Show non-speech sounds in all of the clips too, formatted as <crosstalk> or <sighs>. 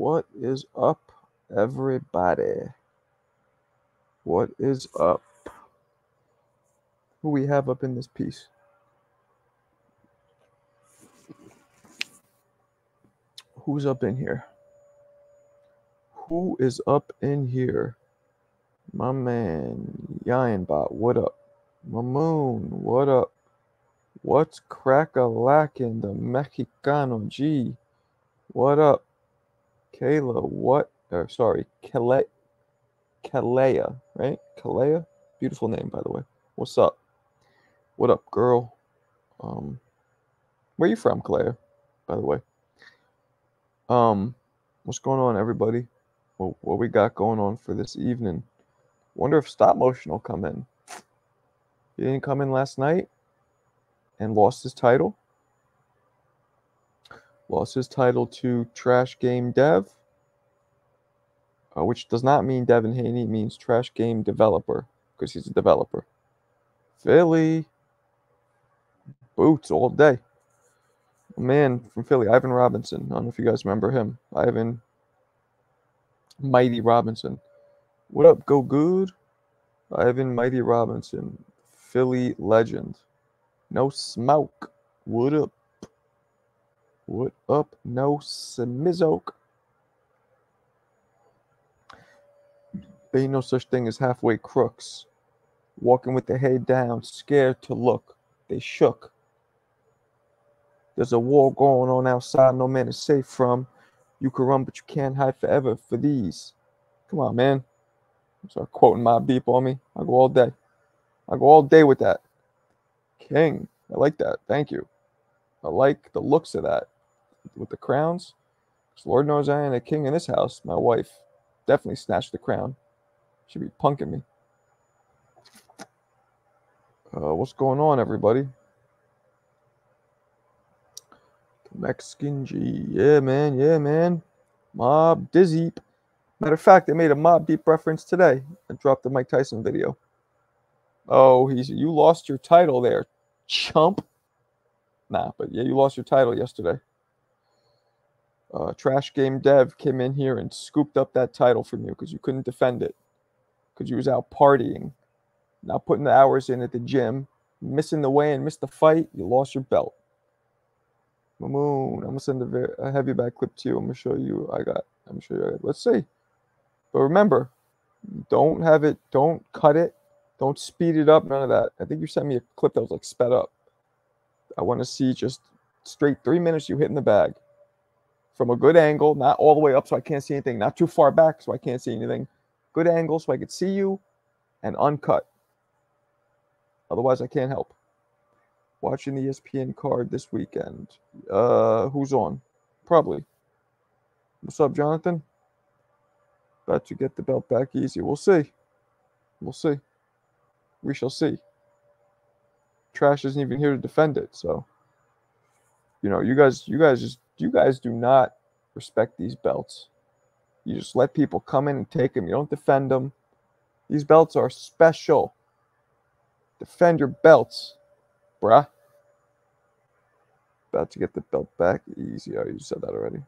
What is up, everybody? What is up? Who we have up in this piece? Who's up in here? Who is up in here? My man, Yainbot, what up? Mamoon, what up? What's crack a lacking? The Mexicano G, what up? Kayla, what? Or sorry, Kale, Kalea, right? Kalea, beautiful name by the way. What's up? What up, girl? Um, where you from, Kalea? By the way. Um, what's going on, everybody? What, what we got going on for this evening? Wonder if stop motion will come in. He didn't come in last night and lost his title. Lost his title to Trash Game Dev, uh, which does not mean Devin Haney, means Trash Game Developer because he's a developer. Philly. Boots all day. A man from Philly, Ivan Robinson. I don't know if you guys remember him. Ivan Mighty Robinson. What up, go good? Ivan Mighty Robinson, Philly legend. No smoke. What up? What up? No smizoke. Ain't no such thing as halfway crooks. Walking with the head down, scared to look. They shook. There's a war going on outside, no man is safe from. You can run, but you can't hide forever for these. Come on, man. Start quoting my beep on me. I'll go all day. I'll go all day with that. King. I like that. Thank you. I like the looks of that with the crowns. Because Lord knows I ain't a king in this house. My wife definitely snatched the crown. Should be punking me. Uh, what's going on, everybody? Mexican G. Yeah, man. Yeah, man. Mob Dizzy. Matter of fact, they made a Mobb Deep reference today. I dropped the Mike Tyson video. Oh, he's you lost your title there, chump. Nah, but yeah, you lost your title yesterday. Uh, Trash Game Dev came in here and scooped up that title from you because you couldn't defend it. Because you was out partying, not putting the hours in at the gym, missing the weigh and missed the fight. You lost your belt. Mamoon, I'm gonna send a, very, a heavy back clip to you. I'm gonna show you. I got. I'm show you. Let's see. But remember, don't have it. Don't cut it. Don't speed it up. None of that. I think you sent me a clip that was like sped up. I want to see just straight three minutes you hitting the bag from a good angle, not all the way up so I can't see anything, not too far back so I can't see anything. Good angle so I could see you and uncut. Otherwise, I can't help. Watching the ESPN card this weekend. Uh, who's on? Probably. What's up, Jonathan? About to get the belt back easy. We'll see. We'll see. We shall see. Trash isn't even here to defend it, so you know, you guys, you guys just, you guys do not respect these belts. You just let people come in and take them. You don't defend them. These belts are special. Defend your belts, bruh. About to get the belt back. Easy. Oh, you said that already.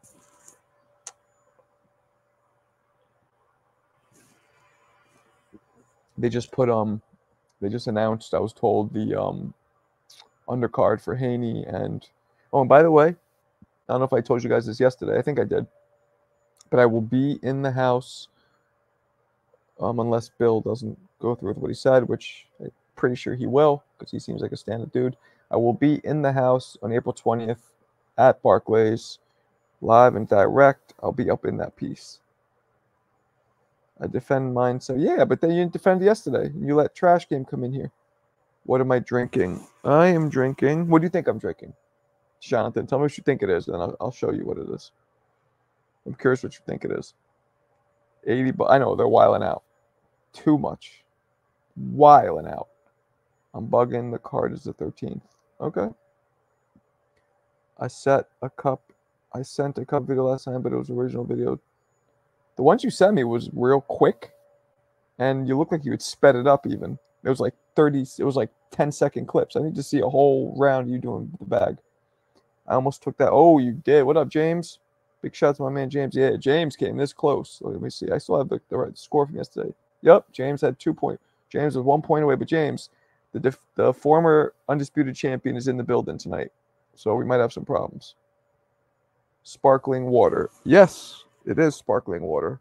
They just put um they just announced, I was told, the um undercard for Haney and oh and by the way, I don't know if I told you guys this yesterday. I think I did. But I will be in the house um unless Bill doesn't go through with what he said, which I'm pretty sure he will, because he seems like a stand-up dude. I will be in the house on April 20th at Barclays, live and direct. I'll be up in that piece. I defend mine. So yeah, but then you didn't defend yesterday. You let trash game come in here. What am I drinking? I am drinking. What do you think I'm drinking? Jonathan, tell me what you think it is, and I'll, I'll show you what it is. I'm curious what you think it is. 80, but I know they're wiling out. Too much. Wiling out. I'm bugging. The card is the 13th. Okay. I set a cup. I sent a cup video last time, but it was original video. The ones you sent me was real quick, and you look like you had sped it up even. It was like 30, it was like 10 second clips. I need to see a whole round you doing the bag. I almost took that. Oh, you did. What up, James? Big shout out to my man James. Yeah, James came this close. Let me see. I still have the, the right score from yesterday. Yep, James had two point. James was one point away, but James, the def, the former undisputed champion, is in the building tonight, so we might have some problems. Sparkling water. Yes, it is sparkling water.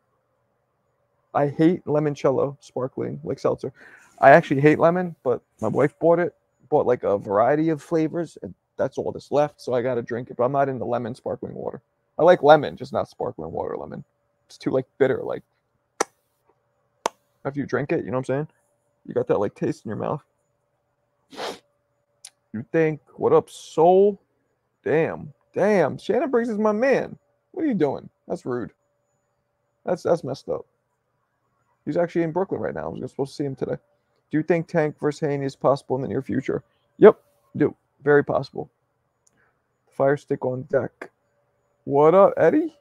I hate limoncello sparkling like seltzer. I actually hate lemon, but my wife bought it, bought like a variety of flavors, and that's all that's left. So I got to drink it. But I'm not into lemon sparkling water. I like lemon, just not sparkling water lemon. It's too like bitter. Like after you drink it, you know what I'm saying? You got that like taste in your mouth. You think, what up, soul? Damn, damn. Shannon Briggs is my man. What are you doing? That's rude. That's that's messed up. He's actually in Brooklyn right now. I was supposed to see him today. Do you think Tank versus Haney is possible in the near future? Yep, do. Very possible. Fire stick on deck. What up, Eddie?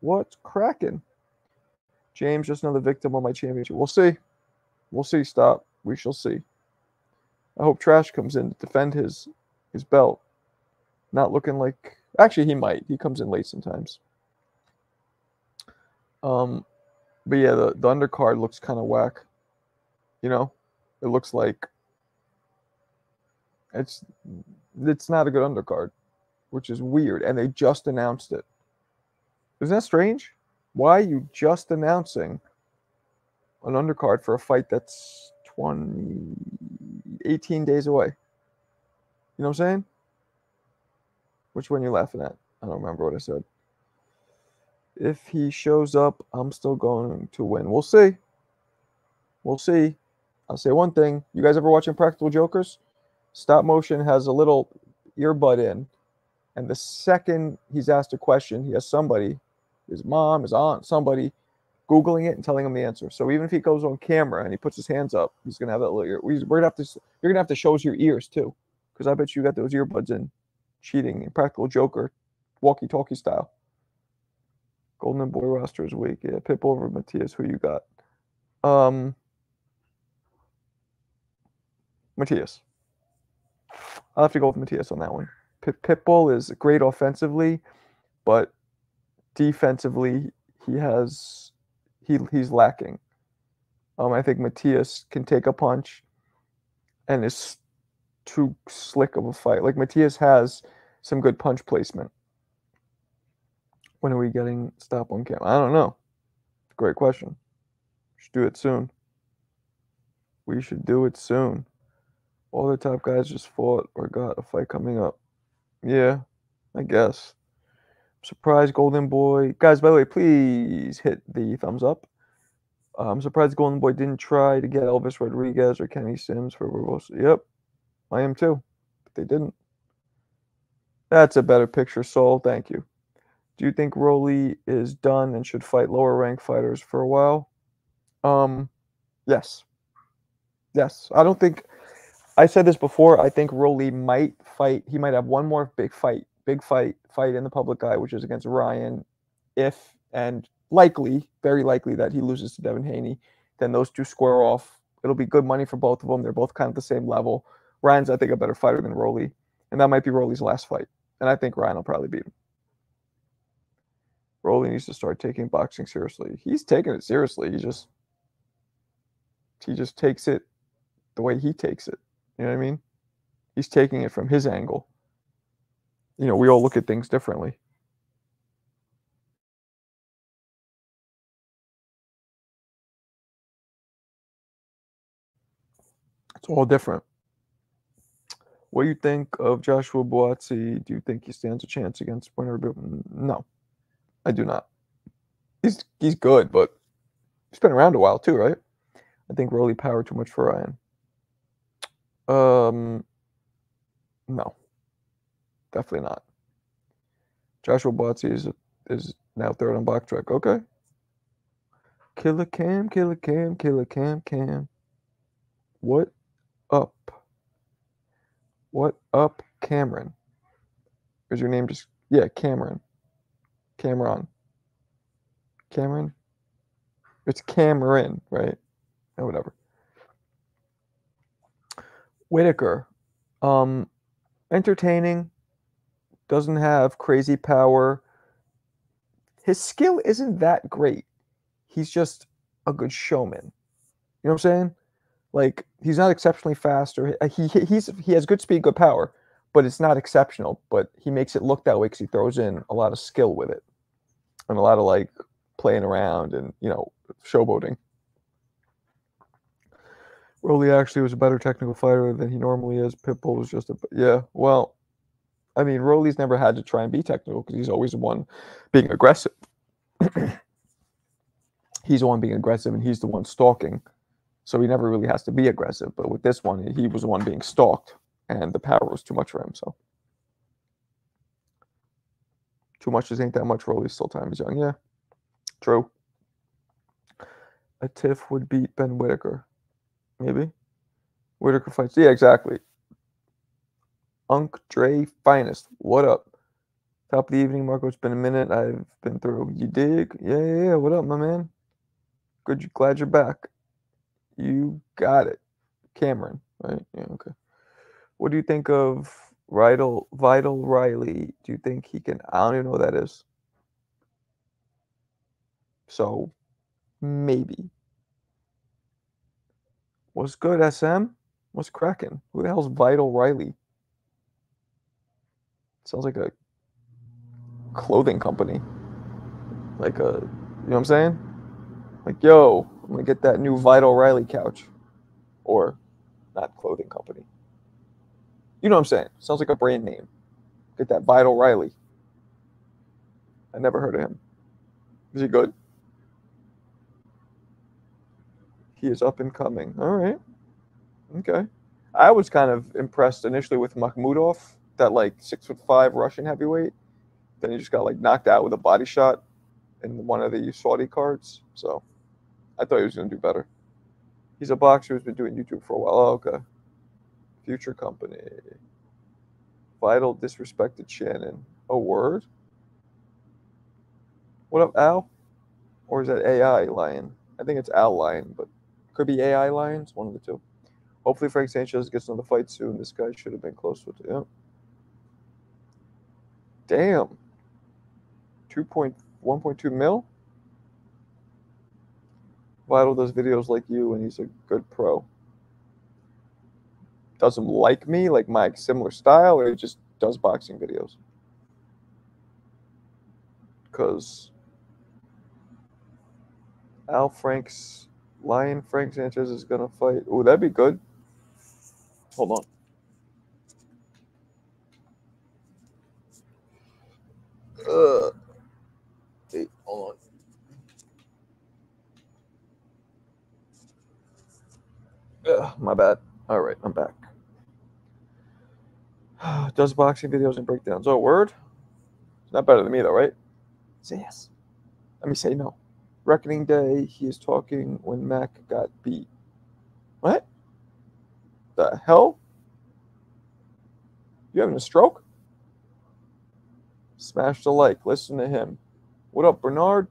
What's cracking? James, just another victim of my championship. We'll see. We'll see. Stop. We shall see. I hope Trash comes in to defend his his belt. Not looking like actually he might. He comes in late sometimes. Um, but yeah, the, the undercard looks kind of whack. You know, it looks like it's it's not a good undercard, which is weird. And they just announced it. Isn't that strange? Why are you just announcing an undercard for a fight that's 20, 18 days away? You know what I'm saying? Which one you laughing at? I don't remember what I said. If he shows up, I'm still going to win. We'll see. We'll see. I'll say one thing. You guys ever watching Practical Jokers? Stop motion has a little earbud in. And the second he's asked a question, he has somebody, his mom, his aunt, somebody, Googling it and telling him the answer. So even if he goes on camera and he puts his hands up, he's gonna have that little ear. We're gonna have to you're gonna have to show us your ears too. Because I bet you got those earbuds in cheating in practical joker, walkie-talkie style. Golden Boy roster is weak. Yeah, Pitbull over Matias. Who you got? Um, Matias. I'll have to go with Matias on that one. Pitbull is great offensively, but defensively he has he he's lacking. Um, I think Matias can take a punch, and is too slick of a fight. Like Matias has some good punch placement. When are we getting stop on camera? I don't know. Great question. Should do it soon. We should do it soon. All the top guys just fought or got a fight coming up. Yeah, I guess. Surprise, Golden Boy. Guys, by the way, please hit the thumbs up. I'm surprised Golden Boy didn't try to get Elvis Rodriguez or Kenny Sims for Barboza. Yep, I am too. But they didn't. That's a better picture, Soul. Thank you. Do you think Rolly is done and should fight lower rank fighters for a while? Um, yes. Yes. I don't think I said this before. I think Rolly might fight. He might have one more big fight, big fight, fight in the public eye, which is against Ryan. If and likely, very likely that he loses to Devin Haney, then those two square off. It'll be good money for both of them. They're both kind of the same level. Ryan's, I think, a better fighter than Rolly, and that might be Rolly's last fight. And I think Ryan will probably beat him. Rolly needs to start taking boxing seriously. He's taking it seriously. He just he just takes it the way he takes it. You know what I mean? He's taking it from his angle. You know, we all look at things differently. It's all different. What do you think of Joshua Buatsi? Do you think he stands a chance against Winner? No. I do not. He's he's good, but he's been around a while too, right? I think Rolly power too much for Ryan. Um, no, definitely not. Joshua Buatsi is is now third on BoxRec. Okay. Killer Cam, Killer Cam, Killer Cam, Cam. What up? What up, Cameron? Is your name just yeah, Cameron? Cameron. Cameron? It's Cameron, right? Oh, whatever. Whittaker. Um, entertaining. Doesn't have crazy power. his skill isn't that great. He's just a good showman. You know what I'm saying? Like he's not exceptionally fast, or he he's he has good speed, good power, but it's not exceptional. But he makes it look that way because he throws in a lot of skill with it, and a lot of like playing around and you know showboating. Rolly actually was a better technical fighter than he normally is. Pitbull was just a yeah. Well, I mean, Rolly's never had to try and be technical because he's always the one being aggressive. <clears throat> he's the one being aggressive and he's the one stalking. So he never really has to be aggressive. But with this one, he was the one being stalked and the power was too much for him. So too much just ain't that much. Rolly still time is young. Yeah, true. A Tiff would beat Ben Whittaker. Maybe. Whittaker fights. Yeah, exactly. Unk Dre Finest. What up? Top of the evening, Marco. It's been a minute. I've been through. You dig? Yeah, yeah, yeah. What up, my man? Good. Glad you're back. You got it. Cameron, right? Yeah, okay. What do you think of Vital Vital Riley? Do you think he can? I don't even know what that is. So, maybe. What's good, SM? What's cracking? Who the hell's Vital Riley? Sounds like a clothing company. Like a, you know what I'm saying? Like, yo, I'm gonna get that new Vital Riley couch. Or not clothing company. You know what I'm saying? Sounds like a brand name. Get that Vital Riley. I never heard of him. Is he good? He is up and coming. All right. Okay. I was kind of impressed initially with Makhmudov, that like six foot five Russian heavyweight. Then he just got like knocked out with a body shot in one of the Saudi cards. So I thought he was going to do better. He's a boxer who's been doing YouTube for a while. Oh, okay. Future company. Vital disrespected Shannon. A word? What up, Al? Or is that AI Lion? I think it's Al Lion, but could be AI Lions, one of the two. Hopefully Frank Sanchez gets another fight soon. This guy should have been close with it. Yeah. Damn. 2.1.2 mil? Vital does videos like you and he's a good pro. Doesn't like me, like my similar style, or just does boxing videos? Because Al Frank's Lion Frank Sanchez is gonna fight. Oh, that'd be good. Hold on. Uh, wait, hold on. Ugh, my bad. All right, I'm back. <sighs> Does boxing videos and breakdowns. Oh, word? It's not better than me, though, right? Say yes. Let me say no. Reckoning Day, he is talking when Mac got beat. What? The hell? You having a stroke? Smash the like. Listen to him. What up, Bernard?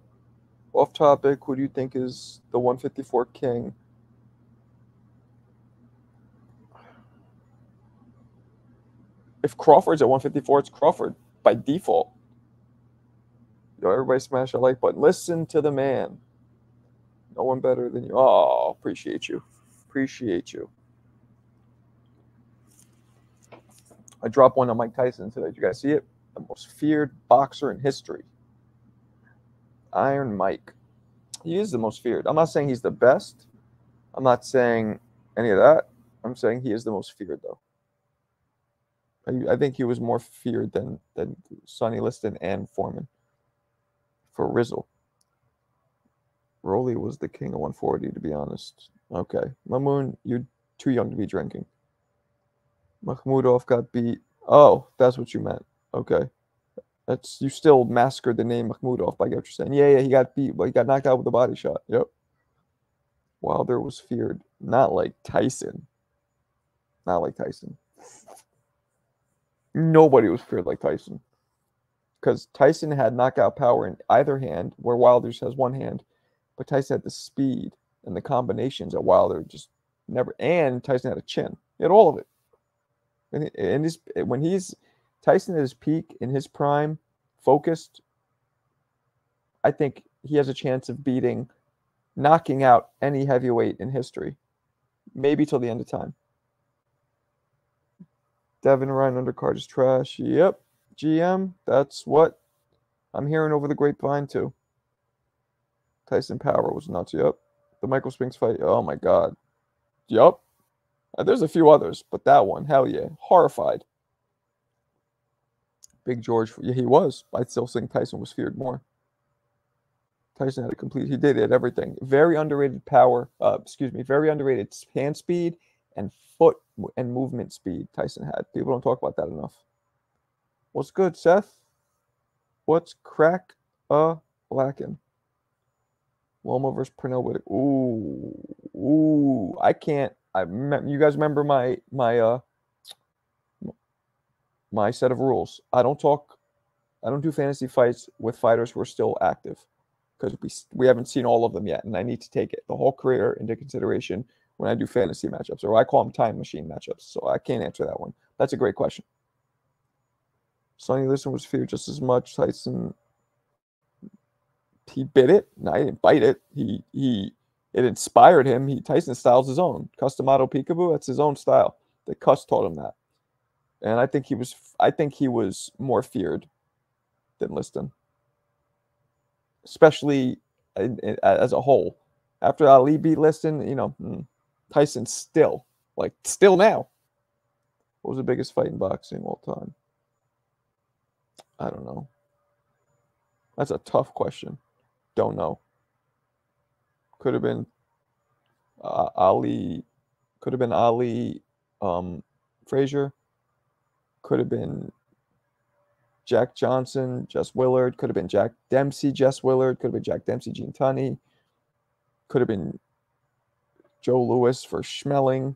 Off topic. Who do you think is the 154 king? If Crawford's at 154, it's Crawford by default. Everybody smash that like button. Listen to the man. No one better than you. Oh, appreciate you. Appreciate you. I dropped one on Mike Tyson today. Did you guys see it? The most feared boxer in history. Iron Mike. He is the most feared. I'm not saying he's the best. I'm not saying any of that. I'm saying he is the most feared, though. I, I think he was more feared than than Sonny Liston and Foreman for Rizzle. Rolly was the king of 140, to be honest. Okay. Mamoon, you're too young to be drinking. Makhmudov got beat. Oh, that's what you meant. Okay. That's you still massacred the name Makhmudov by what you're saying. Yeah, yeah, he got beat, but he got knocked out with a body shot. Yep. Wilder was feared. Not like Tyson. Not like Tyson. Nobody was feared like Tyson because Tyson had knockout power in either hand, where Wilder has one hand, but Tyson had the speed and the combinations that Wilder just never. And Tyson had a chin. He had all of it. And, and his when he's Tyson at his peak in his prime, focused, I think he has a chance of beating, knocking out any heavyweight in history, maybe till the end of time. Devin Ryan undercard is trash. Yep. GM, that's what I'm hearing over the grapevine too. Tyson Power was nuts. Yep. The Michael Spinks fight. Oh my God. Yep. Uh, there's a few others, but that one, hell yeah. Horrified. Big George, yeah, he was. I still think Tyson was feared more. Tyson had a complete, he did it, everything. Very underrated power, uh, excuse me, very underrated hand speed and foot and movement speed Tyson had. People don't talk about that enough. What's good, Seth? What's crack a lacking? Loma versus Pernell with Ooh, ooh, I can't. I you guys remember my my uh my set of rules. I don't talk. I don't do fantasy fights with fighters who are still active because we we haven't seen all of them yet, and I need to take it the whole career into consideration when I do fantasy matchups, or I call them time machine matchups. So I can't answer that one. That's a great question. Sonny Liston was feared just as much. Tyson, he bit it. No, he didn't bite it. He he it inspired him. He Tyson styles his own Cus D'Amato peekaboo. That's his own style. The Cus taught him that, and I think he was. I think he was more feared than Liston, especially in, in, as a whole. After Ali beat Liston, you know, hmm, Tyson still like still now. What was the biggest fight in boxing all time? I don't know. That's a tough question. Don't know. Could have been uh, Ali. Could have been Ali um, Frazier. Could have been Jack Johnson, Jess Willard. Could have been Jack Dempsey, Jess Willard. Could have been Jack Dempsey, Gene Tunney. Could have been Joe Louis for Schmeling.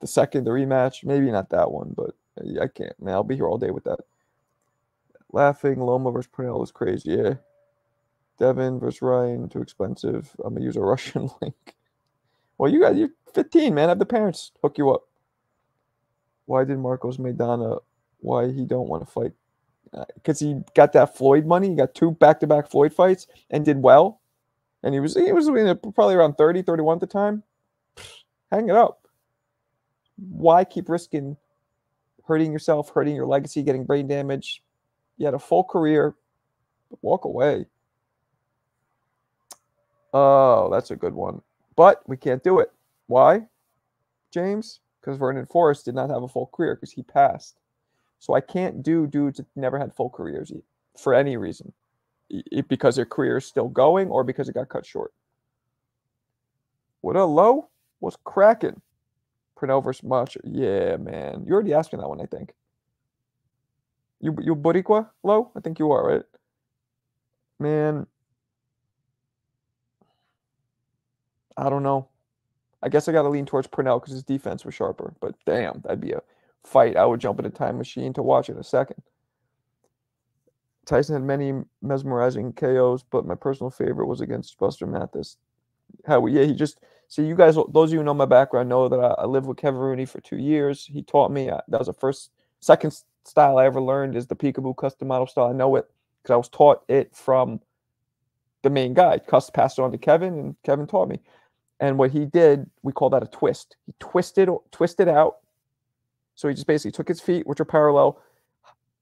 The second, the rematch. Maybe not that one, but I can't. Man, I'll be here all day with that. Laughing, Loma versus Pernell was crazy. Yeah. Devin versus Ryan, too expensive. I'm gonna use a <laughs> Russian link. Well, you guys, you're 15, man. Have the parents hook you up. Why did Marcos Maidana? Why he don't want to fight? Because uh, he got that Floyd money. He got two back-to-back Floyd fights and did well. And he was he was probably around 30, 31 at the time. Hang it up. Why keep risking hurting yourself, hurting your legacy, getting brain damage, you had a full career. Walk away. Oh, that's a good one. But we can't do it. Why, James? Because Vernon Forrest did not have a full career because he passed. So I can't do dudes that never had full careers for any reason. because their career is still going or because it got cut short. What a low was cracking. Versus Macho. Yeah, man. You already asked me that one, I think. You you Boricua, low? I think you are, right? Man, I don't know. I guess I got to lean towards Pernell because his defense was sharper. But damn, that'd be a fight. I would jump in a time machine to watch in a second. Tyson had many mesmerizing KOs, but my personal favorite was against Buster Mathis. How yeah, he just see you guys. Those of you who know my background know that I, I lived with Kevin Rooney for two years. He taught me. Uh, that was the first, second style I ever learned is the peekaboo Cus D'Amato style. I know it because I was taught it from the main guy. Cus passed it on to Kevin, and Kevin taught me. And what he did, we call that a twist. He twisted twisted out. So he just basically took his feet, which are parallel.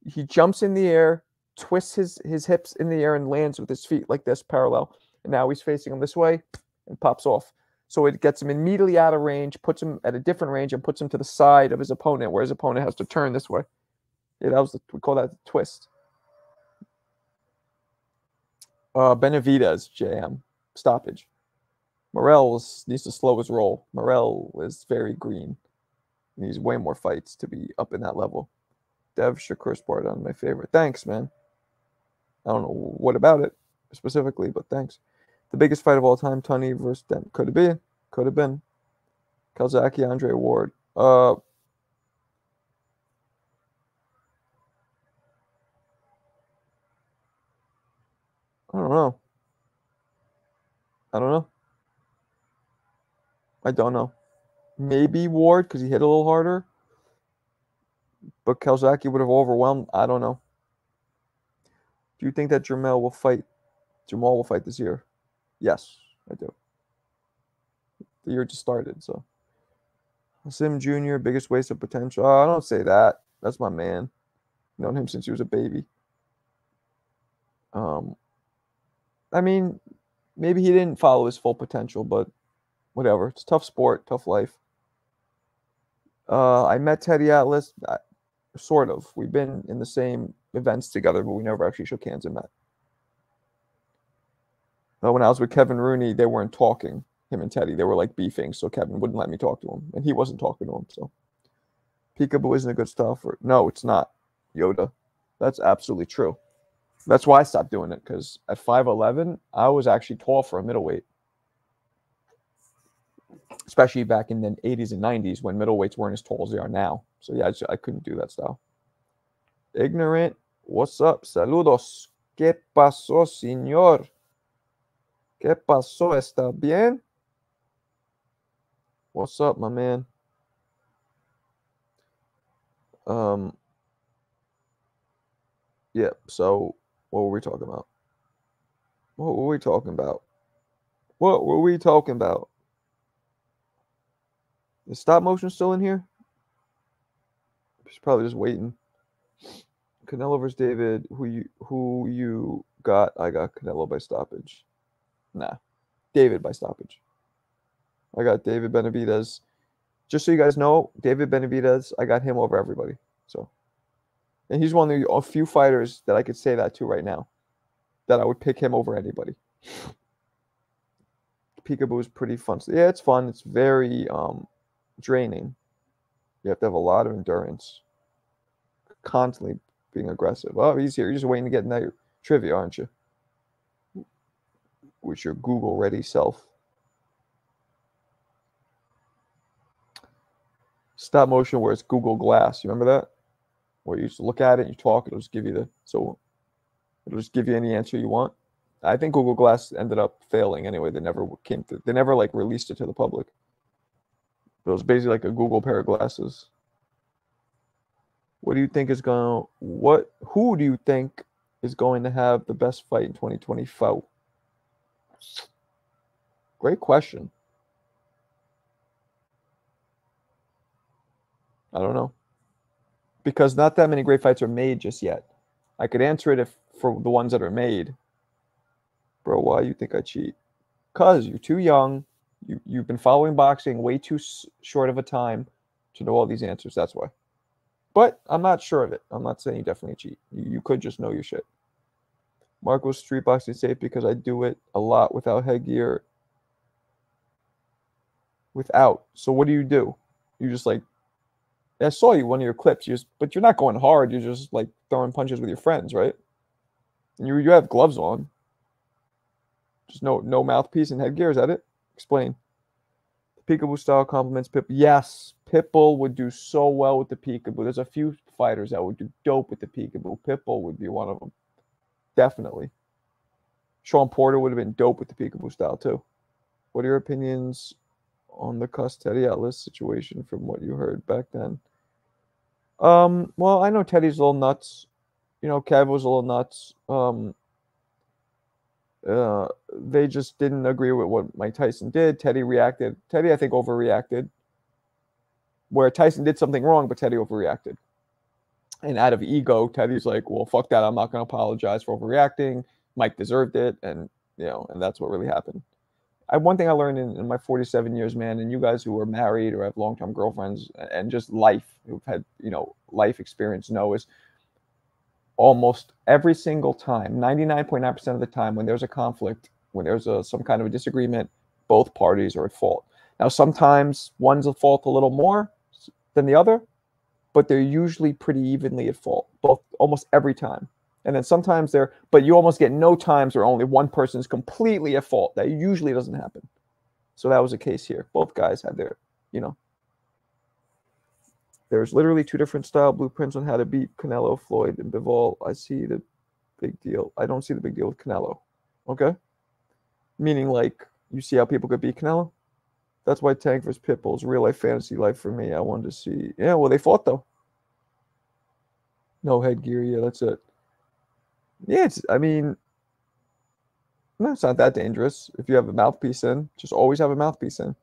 He jumps in the air, twists his his hips in the air, and lands with his feet like this, parallel. And now he's facing him this way, and pops off. So it gets him immediately out of range, puts him at a different range, and puts him to the side of his opponent, where his opponent has to turn this way. Yeah, that was the, we call that the twist. Uh, Benavidez jam stoppage. Morrell needs to slow his roll. Morrell is very green. Needs way more fights to be up in that level. Dev Shakur Spartan, my favorite. Thanks, man. I don't know what about it specifically, but thanks. The biggest fight of all time, Tunney versus Dem. Could it be? Could have been. Calzaghe, Andre Ward. Uh, I don't know. I don't know. I don't know. Maybe Ward because he hit a little harder. But Calzaghe would have overwhelmed. I don't know. Do you think that Jermell will fight Jamal will fight this year. Yes, I do. The year just started, so. Sim Jr., biggest waste of potential. Oh, I don't say that. That's my man. Known him since he was a baby. Um, I mean, maybe he didn't follow his full potential, but whatever. It's tough sport, tough life. Uh, I met Teddy Atlas, uh, sort of. We've been in the same events together, but we never actually shook hands and met. Uh, when I was with Kevin Rooney, they weren't talking, him and Teddy. They were like beefing, so Kevin wouldn't let me talk to him, and he wasn't talking to him. So, Peekaboo isn't a good stuff. Or No, it's not, Yoda. That's absolutely true. That's why I stopped doing it because at 5'11, I was actually tall for a middleweight. Especially back in the 80s and 90s when middleweights weren't as tall as they are now. So, yeah, I, just, I couldn't do that style. Ignorant, what's up? Saludos. ¿Qué pasó, señor? ¿Qué pasó? ¿Está bien? What's up, my man? Um, yeah, so what were we talking about? What were we talking about? What were we talking about? Is stop motion still in here? He's probably just waiting. Canelo versus David. Who you who you got? I got Canelo by stoppage. Nah, David by stoppage. I got David Benavidez. Just so you guys know, David Benavidez, I got him over everybody. So, and he's one of the few fighters that I could say that to right now, that I would pick him over anybody. Peekaboo is pretty fun. Yeah, it's fun. It's very um, draining. You have to have a lot of endurance. Constantly being aggressive. Oh, he's here. You're just waiting to get in that trivia, aren't you? With your Google ready self. Stop motion where it's Google Glass. You remember that? Where you just look at it, and you talk, it'll just give you the so it'll just give you any answer you want. I think Google Glass ended up failing anyway. They never came to they never like released it to the public. It was basically like a Google pair of glasses. What do you think is going? to what who do you think is going to have the best fight in 2025? Great question. I don't know. Because not that many great fights are made just yet. I could answer it if for the ones that are made. Bro, why you think I cheat? Cuz you're too young. You you've been following boxing way too short of a time to know all these answers. That's why. But I'm not sure of it. I'm not saying you definitely cheat. You, you could just know your shit. Marco's street boxing safe because I do it a lot without headgear. Without. So what do you do? You just like I saw you one of your clips, you just, but you're not going hard. You're just like throwing punches with your friends, right? And you you have gloves on. Just no no mouthpiece and headgear. Is that it? Explain. Peekaboo style complements Pip. Yes, Pitbull would do so well with the peekaboo. There's a few fighters that would do dope with the peekaboo. Pitbull would be one of them. Definitely. Shawn Porter would have been dope with the peekaboo style too. What are your opinions on the Cus Teddy Atlas situation from what you heard back then? Um, well, I know Teddy's a little nuts. You know, Kev was a little nuts. Um, uh, they just didn't agree with what Mike Tyson did. Teddy reacted. Teddy, I think, overreacted. Where Tyson did something wrong, but Teddy overreacted. And out of ego, Teddy's like, "Well, fuck that. I'm not going to apologize for overreacting. Mike deserved it, and you know, and that's what really happened." I, one thing I learned in, in, my 47 years, man, and you guys who are married or have long-term girlfriends and just life, who've had, you know, life experience know is almost every single time, 99.9% of the time when there's a conflict, when there's a, some kind of a disagreement, both parties are at fault. Now, sometimes one's at fault a little more than the other, but they're usually pretty evenly at fault, both almost every time. And then sometimes they're, but you almost get no times where only one person is completely at fault. That usually doesn't happen. So that was the case here. Both guys had their, you know, there's literally two different style blueprints on how to beat Canelo, Floyd, and Bivol. I see the big deal. I don't see the big deal with Canelo. Okay. Meaning like you see how people could beat Canelo? That's why Tank vs. Pitbull is real life fantasy life for me. I wanted to see. Yeah, well, they fought though. No headgear. Yeah, that's it. Yeah, it's, I mean, No, it's not that dangerous. If you have a mouthpiece in, just always have a mouthpiece in.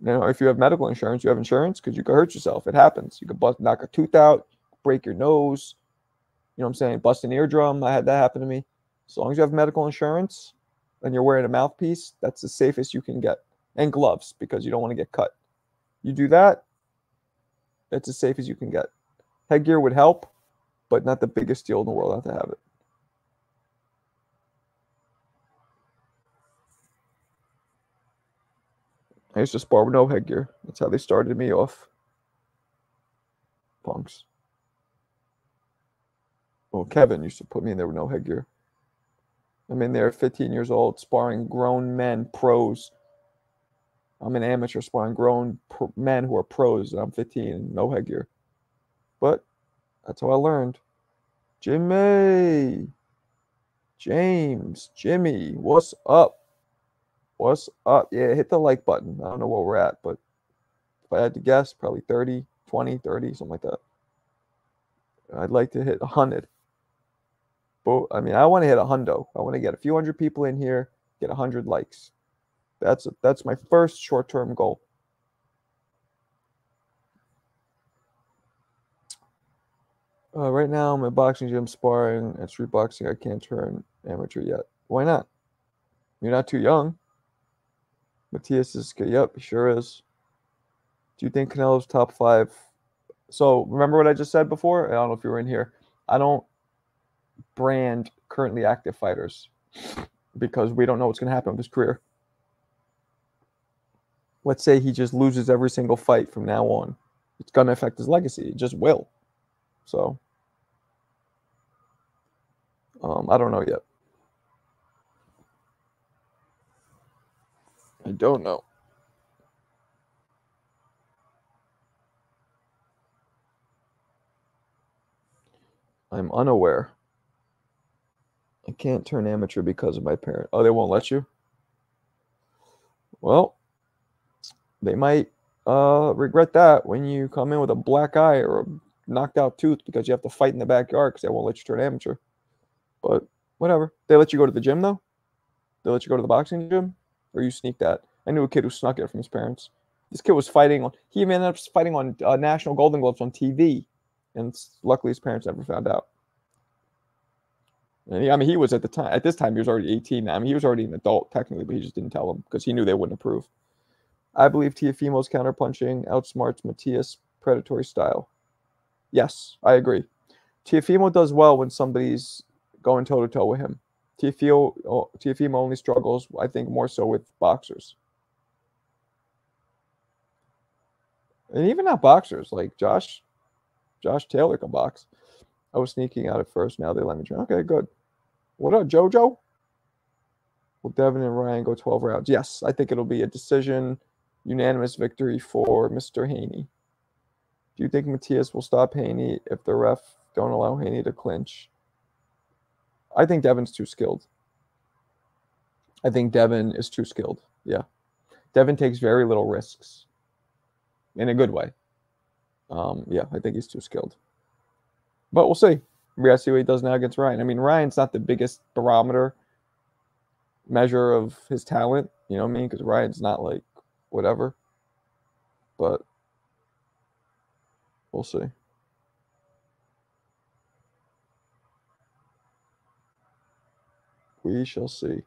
You know, if you have medical insurance, you have insurance because you could hurt yourself. It happens. You could bust, knock a tooth out, break your nose. You know what I'm saying? Bust an eardrum. I had that happen to me. As long as you have medical insurance and you're wearing a mouthpiece, that's the safest you can get. And gloves because you don't want to get cut. You do that, that's as safe as you can get. Headgear would help, but not the biggest deal in the world not to have it. I used to spar with no headgear. That's how they started me off. Punks. Well, Kevin used to put me in there with no headgear. I'm in there 15 years old, sparring grown men, pros. I'm an amateur sparring grown men who are pros, and I'm 15, no headgear. But that's how I learned. Jimmy, James, Jimmy, what's up? What's up? Yeah, hit the like button. I don't know where we're at, but if I had to guess, probably 30, 20, 30, something like that. I'd like to hit 100. But I mean, I want to hit a hundo. I want to get a few hundred people in here, get 100 likes. That's that's my first short-term goal. Uh, right now, I'm at boxing gym sparring and street boxing. I can't turn amateur yet. Why not? You're not too young. Matias is good. Yep, he sure is. Do you think Canelo's top five? So remember what I just said before? I don't know if you were in here. I don't brand currently active fighters because we don't know what's going to happen with his career. Let's say he just loses every single fight from now on. It's going to affect his legacy. It just will. So um, I don't know yet. I don't know. I'm unaware. I can't turn amateur because of my parent. Oh, they won't let you? Well, they might uh, regret that when you come in with a black eye or a knocked out tooth because you have to fight in the backyard because they won't let you turn amateur. But whatever. They let you go to the gym though? They let you go to the boxing gym? Or you sneak that? I knew a kid who snuck it from his parents. This kid was fighting on, he even ended up fighting on uh, National Golden Gloves on TV. And luckily his parents never found out. And he, I mean, he was at the time, at this time, he was already 18. I mean, he was already an adult technically, but he just didn't tell them because he knew they wouldn't approve. I believe Teofimo's counterpunching outsmarts Matias' predatory style. Yes, I agree. Teofimo does well when somebody's going toe to toe with him. Teofimo, only struggles, I think, more so with boxers. And even not boxers, like Josh, Josh Taylor can box. I was sneaking out at first. Now they let me train. Okay, good. What up, JoJo? Will Devin and Ryan go 12 rounds? Yes, I think it'll be a decision, unanimous victory for Mr. Haney. Do you think Matias will stop Haney if the ref don't allow Haney to clinch? I think Devin's too skilled. I think Devin is too skilled. Yeah. Devin takes very little risks in a good way. Um, yeah, I think he's too skilled. But we'll see. We gotta see what he does now against Ryan. I mean, Ryan's not the biggest barometer measure of his talent, you know what I mean? Because Ryan's not like whatever. But we'll see. We shall see.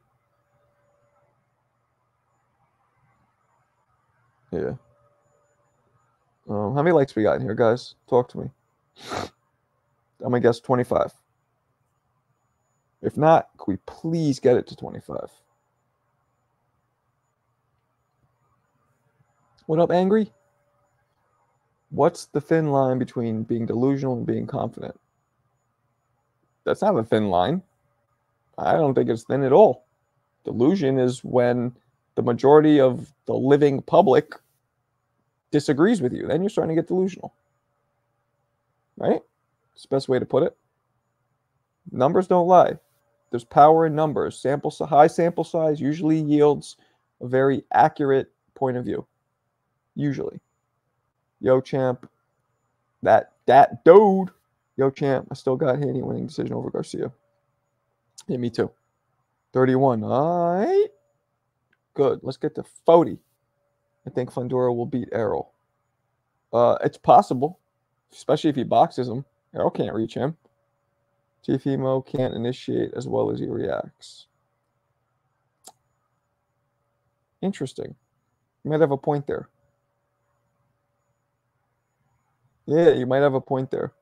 Yeah. Um, how many likes we got in here, guys? Talk to me. I'm gonna guess 25. If not, can we please get it to 25? What up, angry? What's the thin line between being delusional and being confident? That's not a thin line. I don't think it's thin at all. Delusion is when the majority of the living public disagrees with you. Then you're starting to get delusional. Right? It's the best way to put it. Numbers don't lie. There's power in numbers. Sample high sample size usually yields a very accurate point of view. Usually. Yo champ. That that dude. Yo champ. I still got Haney winning decision over Garcia. Yeah, me too. 31. All right. Good. Let's get to 40. I think Fundora will beat Errol. Uh, it's possible, especially if he boxes him. Errol can't reach him. Teofimo can't initiate as well as he reacts. Interesting. You might have a point there. Yeah, you might have a point there.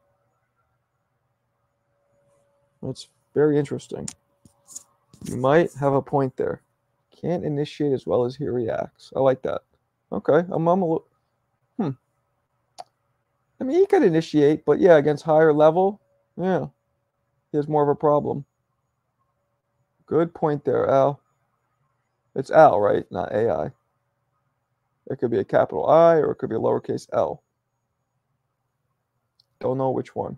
That's very interesting. You might have a point there. Can't initiate as well as he reacts. I like that. Okay, I'm, I'm a little. Hmm. I mean, he could initiate, but yeah, against higher level, yeah, he has more of a problem. Good point there, Al. It's Al, right? Not AI. It could be a capital I or it could be a lowercase l. Don't know which one.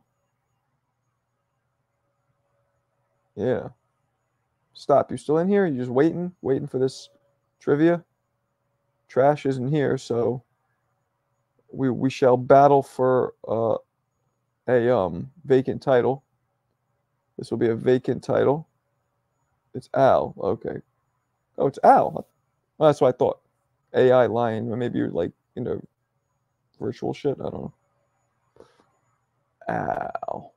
Yeah. Stop. You're still in here? You're just waiting? Waiting for this trivia? Trash isn't here, so we we shall battle for uh, a um vacant title. This will be a vacant title. It's Al. Okay. Oh, it's Al. Well, that's what I thought. AI lion. Maybe you're like virtual shit. I don't know. Al.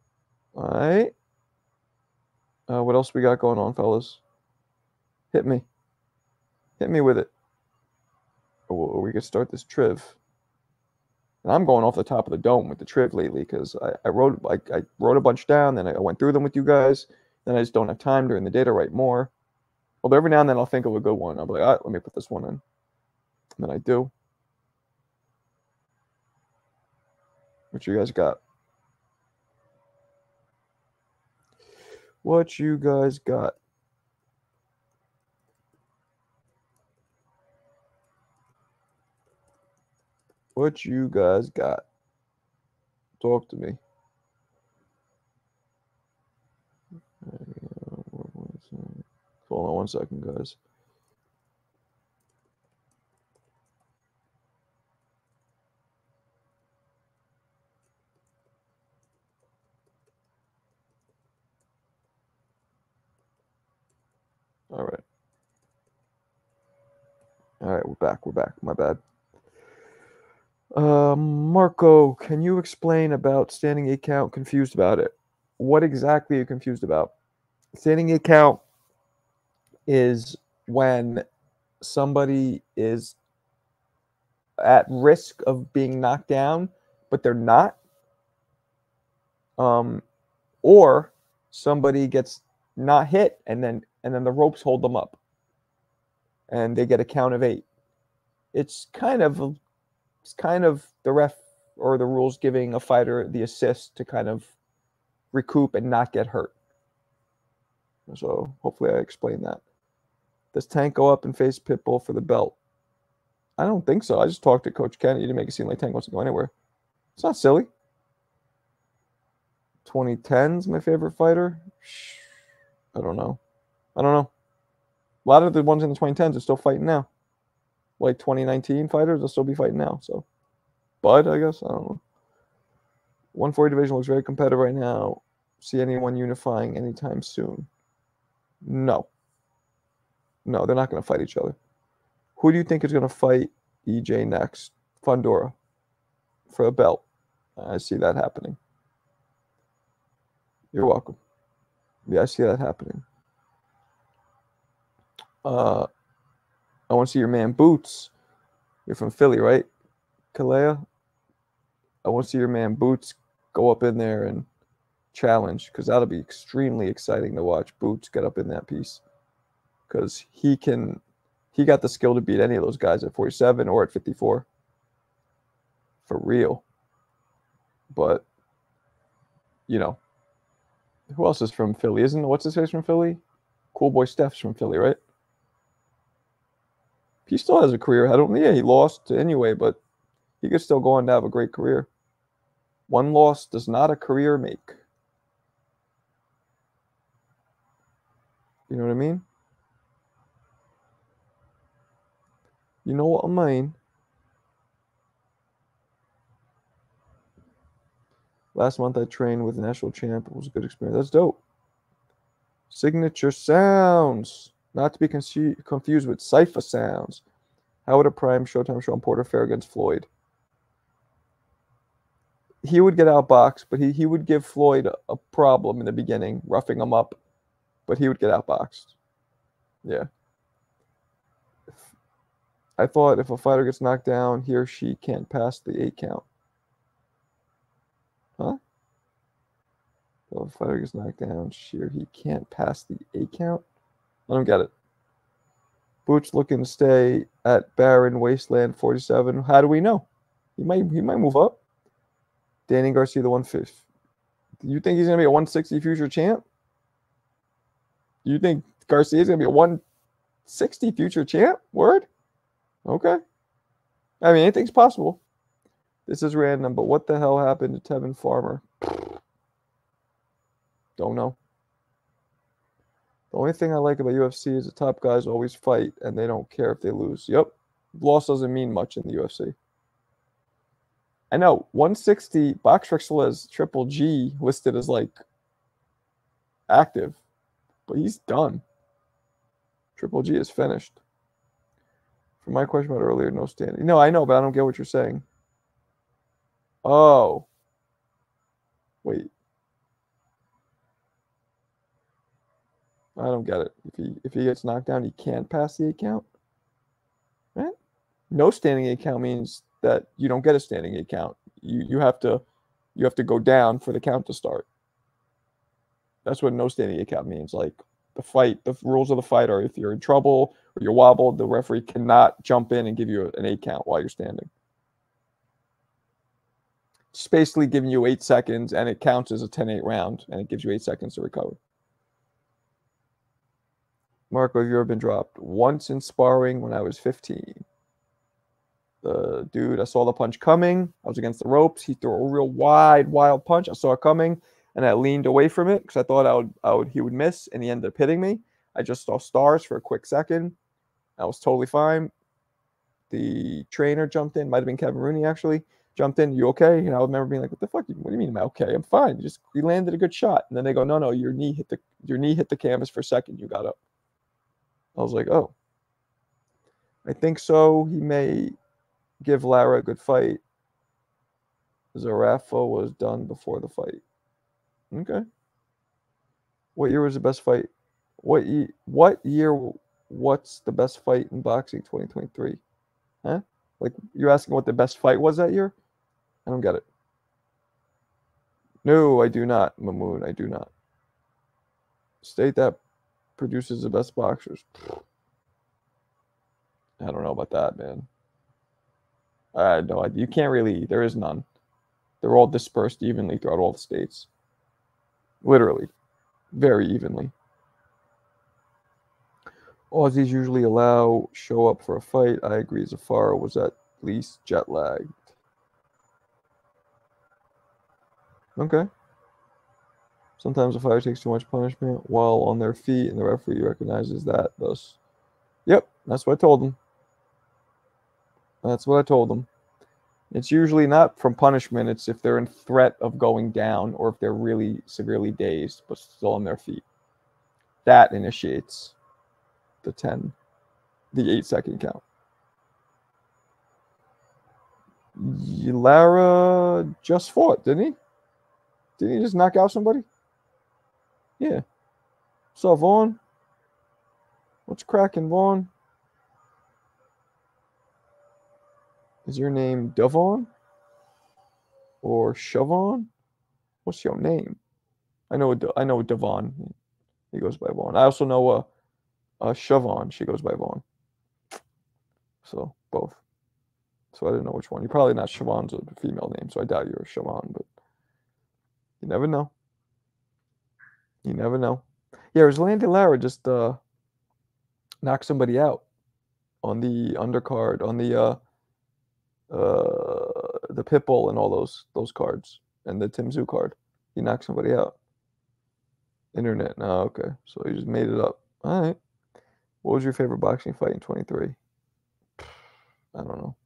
All right. Uh, what else we got going on, fellas? Hit me. Hit me with it. Or we could start this triv. And I'm going off the top of the dome with the triv lately because I, I wrote like I wrote a bunch down, then I went through them with you guys. Then I just don't have time during the day to write more. Although every now and then I'll think of a good one. I'll be like, all right, let me put this one in. And then I do. What you guys got? What you guys got? What you guys got? Talk to me. Hold on one second, guys. All right. All right, we're back. We're back. My bad. Uh, Marco, can you explain about standing eight count? Confused about it. What exactly are you confused about? Standing eight count is when somebody is at risk of being knocked down, but they're not. Um, or somebody gets not hit and then and then the ropes hold them up and they get a count of eight. It's kind of it's kind of the ref or the rules giving a fighter the assist to kind of recoup and not get hurt. So hopefully I explained that. Does Tank go up and face Pitbull for the belt? I don't think so. I just talked to Coach Kennedy to make it seem like Tank wants to go anywhere. It's not silly. 2010's my favorite fighter. I don't know. I don't know. A lot of the ones in the 2010s are still fighting now. Like 2019 fighters will still be fighting now. So, but I guess. I don't know. 140 division looks very competitive right now. See anyone unifying anytime soon? No. No, they're not going to fight each other. Who do you think is going to fight EJ next? Fundora for a belt. I see that happening. You're welcome. Yeah, I see that happening. Uh, I want to see your man Boots. You're from Philly, right? Kalea? I want to see your man Boots go up in there and challenge because that'll be extremely exciting to watch Boots get up in that piece because he can he got the skill to beat any of those guys at 47 or at 54 for real but you know who else is from philly? Isn't what's his face from philly? Cool boy steph's from philly right? He still has a career. Of him yeah he lost anyway but he could still go on to have a great career. One loss does not a career make. You know what i mean? You know what I mean? Last month I trained with national champ. It was a good experience. That's dope. Signature sounds, not to be confu- confused with Cipher Sounds. How would a prime Showtime Shawn Porter fare against Floyd? He would get outboxed, but he, he would give Floyd a, a problem in the beginning, roughing him up, but he would get outboxed. Yeah. I thought if a fighter gets knocked down, he or she can't pass the eight count. Huh? A fighter gets knocked down, she or he can't pass the A count. I don't get it. Boots looking to stay at Barren Wasteland 47. How do we know? He might he might move up. Danny Garcia, the 150. You think he's gonna be a 160 future champ? You think Garcia's gonna be a 160 future champ? Word? Okay. I mean, anything's possible. This is random, but what the hell happened to Tevin Farmer? Don't know. The only thing I like about UFC is the top guys always fight and they don't care if they lose. Yep. Loss doesn't mean much in the UFC. I know 160 BoxRec still has Triple G listed as like active, but he's done. Triple G is finished. For my question about earlier, no standing. No, I know, but I don't get what you're saying. Oh. Wait. I don't get it. If he if he gets knocked down, he can't pass the account. Right? No standing account means that you don't get a standing account. You you have to you have to go down for the count to start. That's what no standing account means. Like the fight, the rules of the fight are if you're in trouble or you're wobbled, the referee cannot jump in and give you an eight count while you're standing. It's basically giving you eight seconds and it counts as a 10 8 round and it gives you eight seconds to recover. Marco, have you ever been dropped? Once in sparring when I was 15. The dude, I saw the punch coming. I was against the ropes. He threw a real wide, wild punch. I saw it coming and I leaned away from it because I thought I would, I would, he would miss, and he ended up hitting me. I just saw stars for a quick second. I was totally fine. The trainer jumped in, might have been Kevin Rooney actually, jumped in. You okay? And I remember being like, "What the fuck? What do you mean? Am I okay? I'm fine. You just you landed a good shot." And then they go, "No, no, your knee hit the your knee hit the canvas for a second. You got up." I was like, "Oh, I think so. He may give Lara a good fight." Zerafa was done before the fight. Okay. What year was the best fight? What year, what year what's the best fight in boxing 2023? Huh? Like you're asking what the best fight was that year? I don't get it. No, I do not, Mamoon. I do not. State that produces the best boxers. I don't know about that, man. I know you can't really. There is none. They're all dispersed evenly throughout all the states. Literally, very evenly. Aussies usually allow show up for a fight. I agree. Zerafa was at least jet lagged. Okay. Sometimes a fighter takes too much punishment while on their feet, and the referee recognizes that. Thus, yep, that's what I told them. That's what I told them. It's usually not from punishment. It's if they're in threat of going down or if they're really severely dazed but still on their feet. That initiates the 10, the eight second count. Lara just fought, didn't he? Didn't he just knock out somebody? Yeah. So Vaughn? What's cracking, Vaughn? Is your name Devon? Or Shavon? What's your name? I know I know Devon. He goes by Vaughn. I also know uh, uh Shavon. She goes by Vaughn. So both. So I didn't know which one. You're probably not Shavon's a female name, so I doubt you're Shavon, but you never know. You never know. Yeah, it was Landy Lara just uh knocked somebody out on the undercard on the uh uh, the Pitbull and all those those cards and the Tim Tszyu card. He knocked somebody out. Internet. No, okay. So he just made it up. All right. What was your favorite boxing fight in 23? <sighs> I don't know.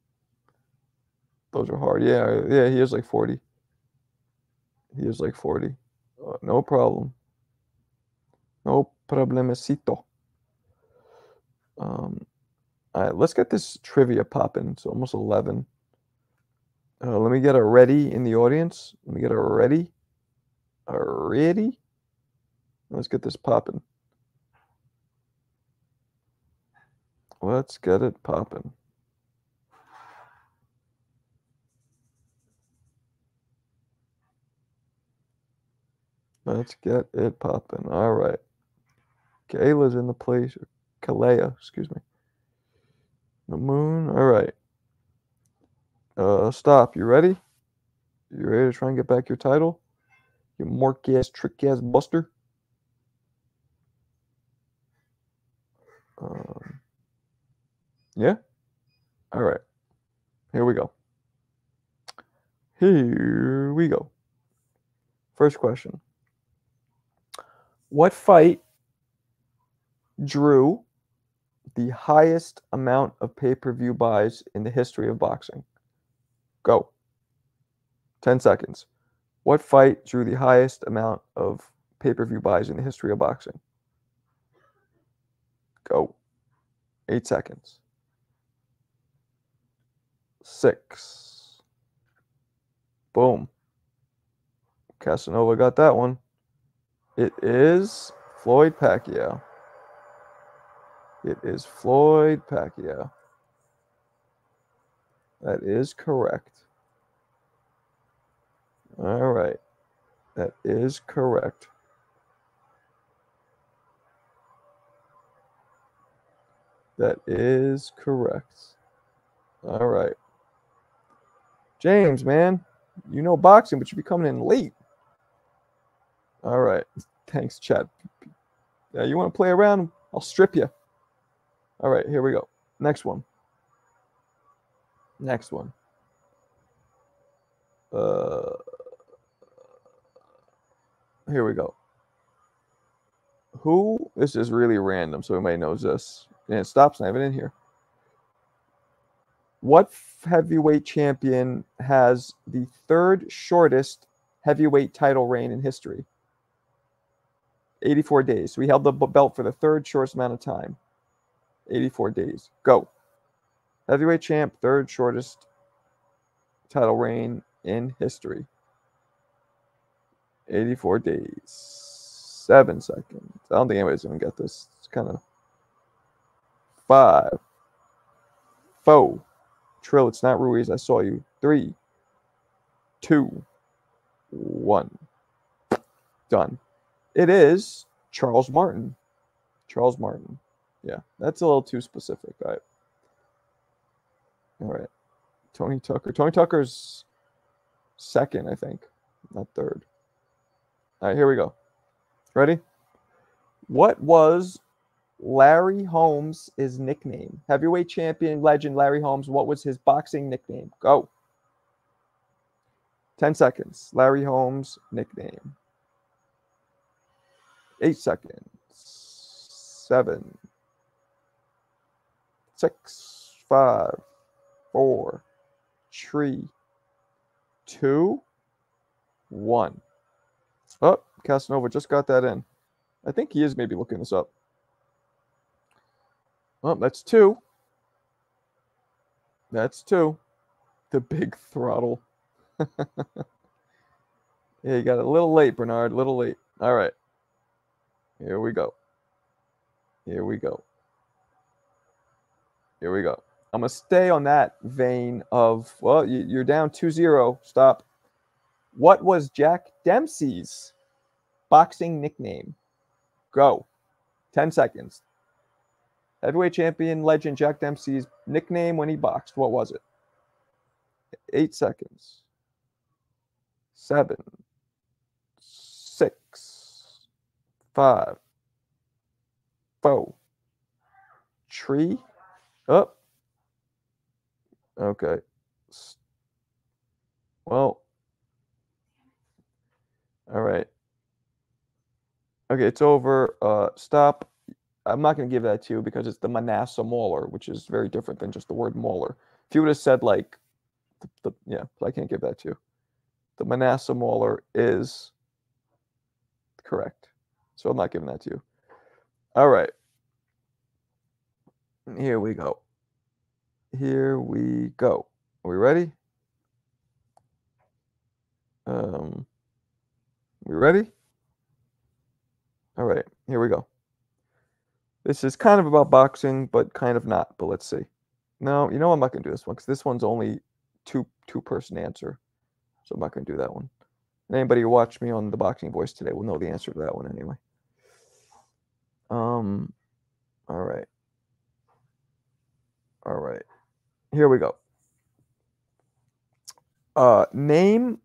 Those are hard. Yeah, yeah, he is like 40. He is like 40. Uh, no problem. No Problemecito. Um, all right, let's get this trivia popping. It's almost 11. Uh, let me get a ready in the audience. Let me get a ready. A ready. Let's get this popping. Let's get it popping. Let's get it popping. All right. Kayla's in the place. Kalea, excuse me. The moon. All right. Uh, stop. You ready? You ready to try and get back your title? You mork ass, trick ass buster. Um, yeah. All right. Here we go. Here we go. First question. What fight drew the highest amount of pay per view buys in the history of boxing? Go. 10 seconds. What fight drew the highest amount of pay per view buys in the history of boxing? Go. Eight seconds. Six. Boom. Casanova got that one. It is Floyd Pacquiao. It is Floyd Pacquiao. That is correct. All right. That is correct. That is correct. All right. James, man, you know boxing, but you be coming in late. All right. Thanks, Chad. Yeah, you want to play around? I'll strip you. All right, here we go. Next one. Next one. Uh, here we go. Who? This is really random, so everybody knows this. And it stops not even in here. What heavyweight champion has the third shortest heavyweight title reign in history? 84 days. We held the belt for the third shortest amount of time. 84 days. Go. Heavyweight champ, third shortest title reign in history. 84 days. Seven seconds. I don't think anybody's going to get this. It's kind of five. Four. Trill, it's not Ruiz. I saw you. Three, two, one. Done. It is Charles Martin. Charles Martin. Yeah, that's a little too specific. All right. All right. Tony Tucker. Tony Tucker's second, I think, not third. All right, here we go. Ready? What was Larry Holmes' is nickname? Heavyweight champion legend Larry Holmes. What was his boxing nickname? Go. 10 seconds. Larry Holmes' nickname. Eight seconds. Seven. Six. Five. Four. Three. Two. One. Oh, Casanova just got that in. I think he is maybe looking this up. Well, that's two. That's two. The big throttle. <laughs> yeah, you got a little late, Bernard. A little late. All right. Here we go. Here we go. Here we go. I'm going to stay on that vein of, well, you're down 2 0. Stop. What was Jack Dempsey's boxing nickname? Go. 10 seconds. Heavyweight champion legend Jack Dempsey's nickname when he boxed. What was it? Eight seconds. Seven. Six. Five. Four. Tree. Up. Oh. Okay. Well. All right. Okay, it's over. Uh, stop. I'm not going to give that to you because it's the Manassa Mauler, which is very different than just the word Mauler. If you would have said like, the, the, yeah, I can't give that to you. The Manassa Mauler is correct, so I'm not giving that to you. All right. Here we go. Here we go. Are we ready? Um, we ready? All right, here we go. This is kind of about boxing, but kind of not. But let's see. No, you know I'm not gonna do this one because this one's only two two person answer, so I'm not gonna do that one. And anybody who watched me on the Boxing Voice today will know the answer to that one anyway. Um, all right, all right. Here we go. Uh, name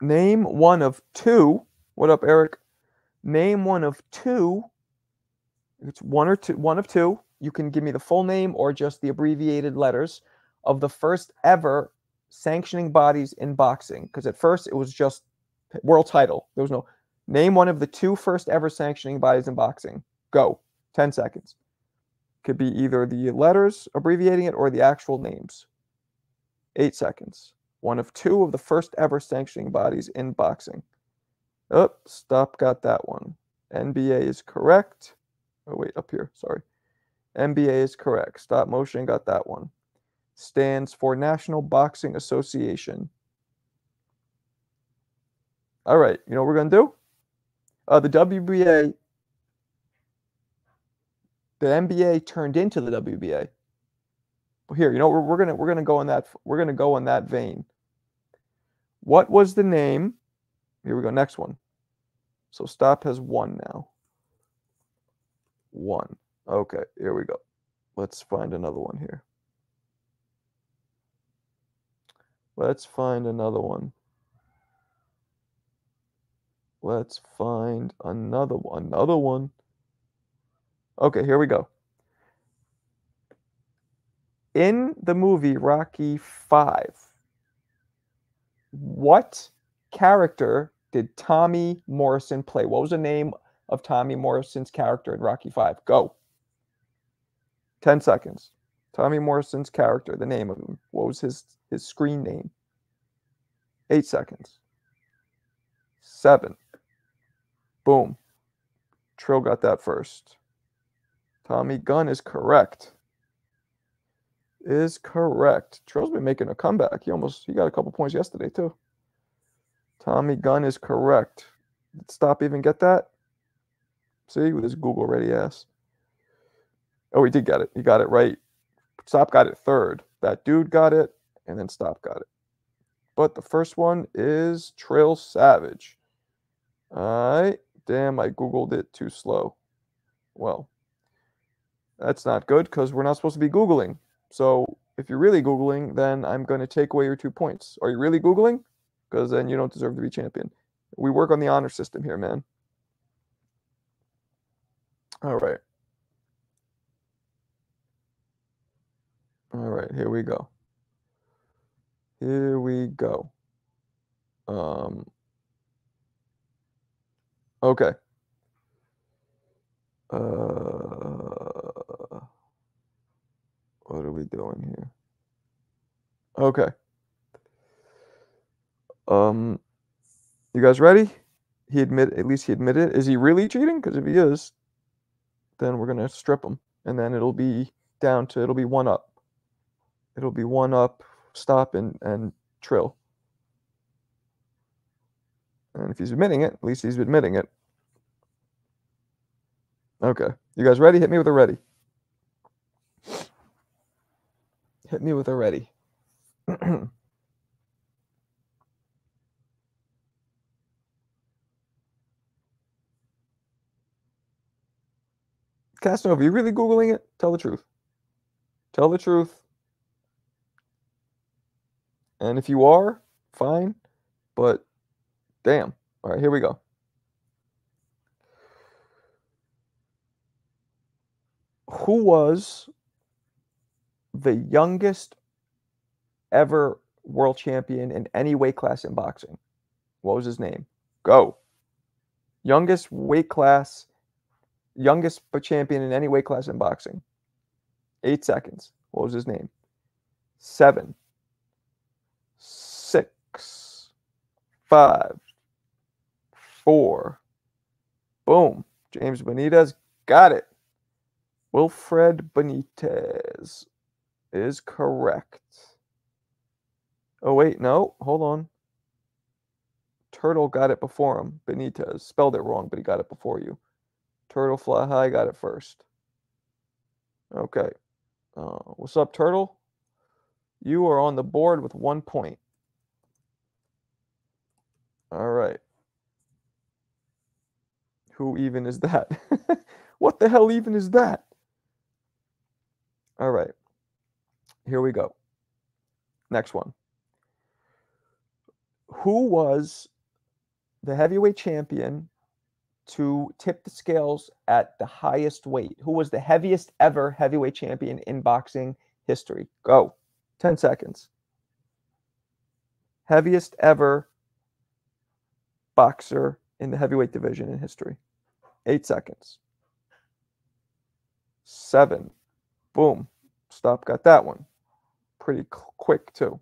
name one of two. What up, Eric? Name one of two. It's one or two, one of two. You can give me the full name or just the abbreviated letters of the first ever sanctioning bodies in boxing. Because at first it was just world title. There was no name one of the two first ever sanctioning bodies in boxing. Go. 10 seconds. Could be either the letters abbreviating it or the actual names. Eight seconds. One of two of the first ever sanctioning bodies in boxing. Oh, stop got that one. NBA is correct. Oh, wait, up here. Sorry. NBA is correct. Stop motion got that one. Stands for National Boxing Association. All right, you know what we're going to do? Uh, the WBA, the NBA turned into the WBA. Here, you know, we're, we're gonna we're gonna go in that we're gonna go in that vein. What was the name? Here we go. Next one. So stop has one now. One. Okay, here we go. Let's find another one here. Let's find another one. Let's find another one. Another one. Okay, here we go. In the movie Rocky 5, what character did Tommy Morrison play? What was the name of Tommy Morrison's character in Rocky 5? Go. 10 seconds. Tommy Morrison's character, the name of him. What was his his screen name? 8 seconds. 7. Boom. Trill got that first. Tommy Gunn is correct. Is correct. Trill's been making a comeback. He almost he got a couple points yesterday too. Tommy Gunn is correct. Did Stop even get that? See, with his Google ready ass. Oh, he did get it. He got it right. Stop got it third. That dude got it, and then Stop got it. But the first one is Trail Savage. All right. Damn, I Googled it too slow. Well, that's not good because we're not supposed to be Googling. So if you're really Googling, then I'm going to take away your two points. Are you really Googling? Because then you don't deserve to be champion. We work on the honor system here, man. All right. All right, here we go. Here we go. Um, okay. Uh, what are we doing here? Okay. Um, you guys ready? He admit at least he admitted. Is he really cheating? Because if he is, then we're gonna strip them. and then it'll be down to it'll be one up. It'll be one up, stop and and trill. And if he's admitting it, at least he's admitting it. Okay. You guys ready? Hit me with a ready. Hit me with a ready. <clears throat> Casanova, you really Googling it? Tell the truth. Tell the truth. And if you are, fine. But damn. All right, here we go. Who was the youngest ever world champion in any weight class in boxing? What was his name? Go. Youngest weight class, youngest champion in any weight class in boxing. Eight seconds. What was his name? Seven, six, five, four. Boom. James Benitez Got it. Wilfred Benitez is correct. Oh, wait, no, hold on. Turtle got it before him. Benitez spelled it wrong, but he got it before you. Turtle Fly High got it first. Okay. Uh, what's up, Turtle? You are on the board with one point. All right. Who even is that? <laughs> what the hell even is that? All right. Here we go. Next one. Who was the heavyweight champion to tip the scales at the highest weight? Who was the heaviest ever heavyweight champion in boxing history? Go. 10 seconds. Heaviest ever boxer in the heavyweight division in history. Eight seconds. Seven. Boom. Stop. Got that one. Pretty quick, too.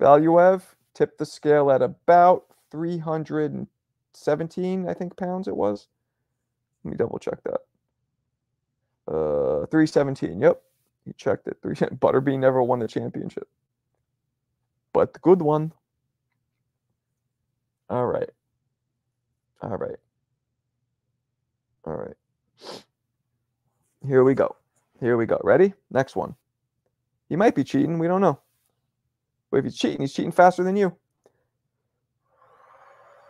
Valuev tipped the scale at about 317, I think, pounds it was. Let me double check that. Uh, 317. Yep. He checked it. Three <laughs> Butterbean never won the championship. But the good one. All right. All right. All right. Here we go. Here we go. Ready? Next one. He might be cheating. We don't know. But if he's cheating, he's cheating faster than you.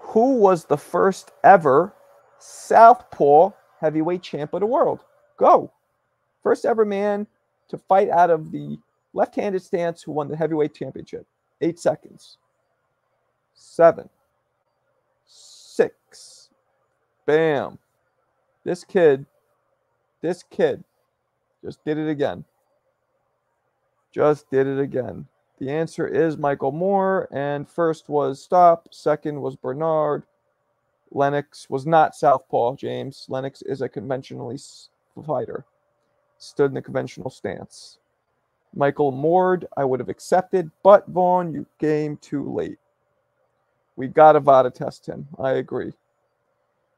Who was the first ever Southpaw heavyweight champ of the world? Go. First ever man to fight out of the left handed stance who won the heavyweight championship. Eight seconds. Seven. Six. Bam. This kid, this kid just did it again. Just did it again. The answer is Michael Moorer. and first was Stop, second was Bernard. Lennox was not Southpaw, James. Lennox is a conventionally fighter, stood in the conventional stance. Michael Moorer, I would have accepted, but Vaughn, you came too late. We got to VADA test him. I agree.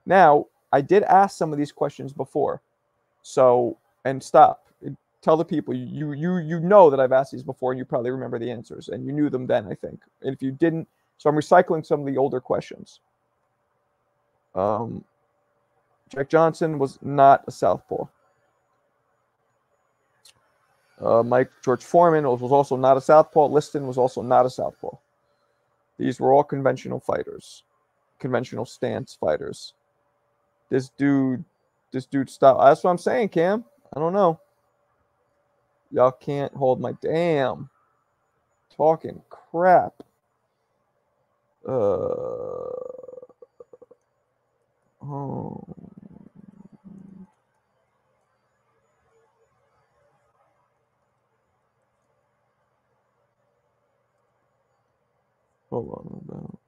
Now, I did ask some of these questions before. So, and stop tell the people you you you know that I've asked these before and you probably remember the answers and you knew them then I think. And if you didn't so I'm recycling some of the older questions. Um Jack Johnson was not a southpaw. Uh, Mike George Foreman was, also not a southpaw. Liston was also not a southpaw. These were all conventional fighters conventional stance fighters. This dude this dude stop that's what I'm saying Cam. I don't know Y'all can't hold my damn talking crap. Uh, oh. Hold on about.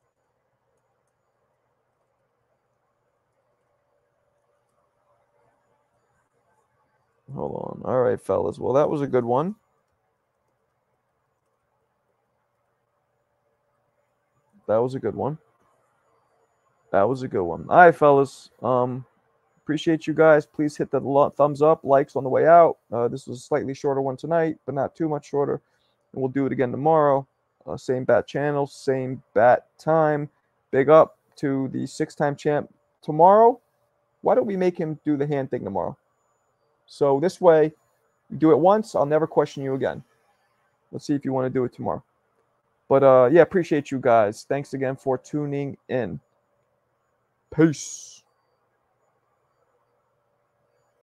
Hold on. All right, fellas. Well, that was a good one. That was a good one. That was a good one. All right, fellas. Um, appreciate you guys. Please hit the thumbs up, likes on the way out. Uh, this was a slightly shorter one tonight, but not too much shorter. And we'll do it again tomorrow. Uh, same bat channel, same bat time. Big up to the six-time champ tomorrow. Why don't we make him do the hand thing tomorrow? So this way, you do it once, I'll never question you again. Let's see if you want to do it tomorrow. But uh, yeah, appreciate you guys. Thanks again for tuning in. Peace.